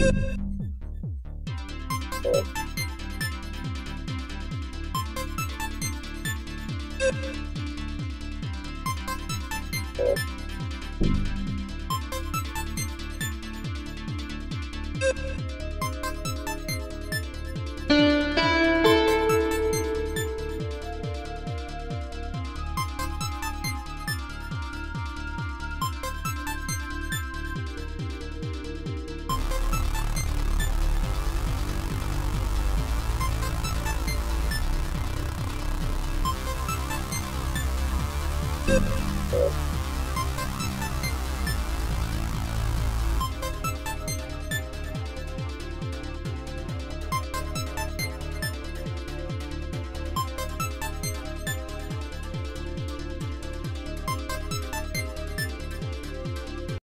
you